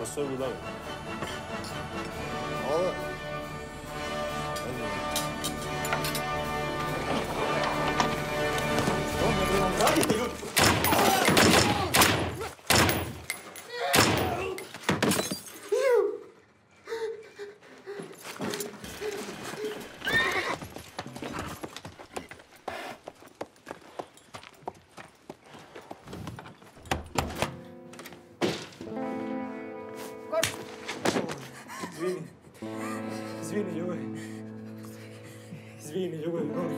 What's so reloaded? All. Izvini. Izvini, ljubav. Izvini, ljubav, molim.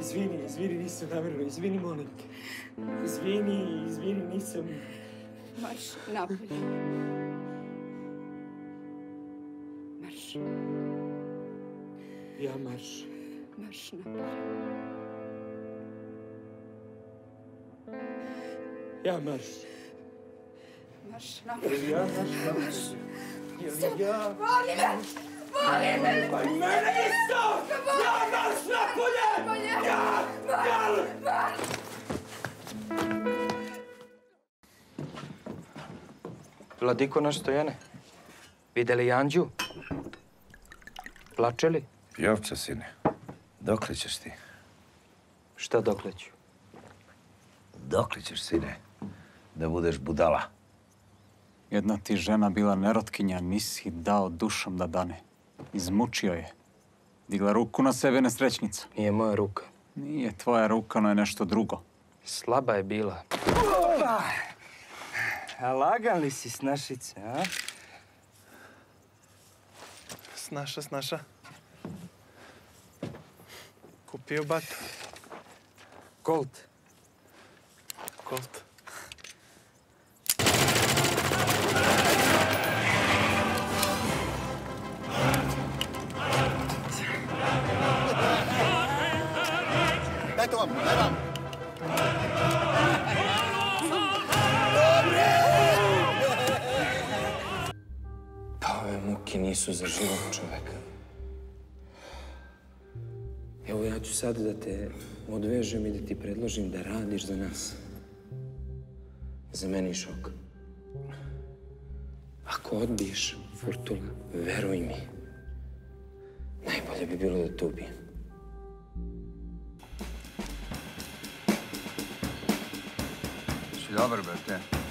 Izvini, izvini, nisam namjerno. Izvini, molim. te. Izvini, izvini, nisam... Marš napolje. Marš, Ja marš. marš napolje. Ja marš. Marš napolje. Jel ja marš? Marš. Jel ja... Voli me! Voli me! Pa i mene isto! Ja marš napolje! Ja! Ja! Vladiko naš stojane, vidjeli Janđu? Plače li? Jovče, sine, dokle ćeš ti? Šta dokle ću? Dokle ćeš, sine, da budeš budala? Jedna ti žena bila nerotkinja, nisi dao dušom da dane. Izmučio je. Digla ruku na sebe nesrećnica. Nije moja ruka. Nije tvoja ruka, no je nešto drugo. Slaba je bila. A lagan li si snašice, a? Snaša, snaša. Kupio bata. Colt. Colt. Daj to vam, daj vam. Ove muke nisu za živog čoveka. Evo ja ću sad da te odvežem i da ti predložim da radiš za nas. Za meni šok. Ako odbiješ Furtula, veruj mi, najbolje bi bilo da te ubijem. Dobrze, Bertie. Uh,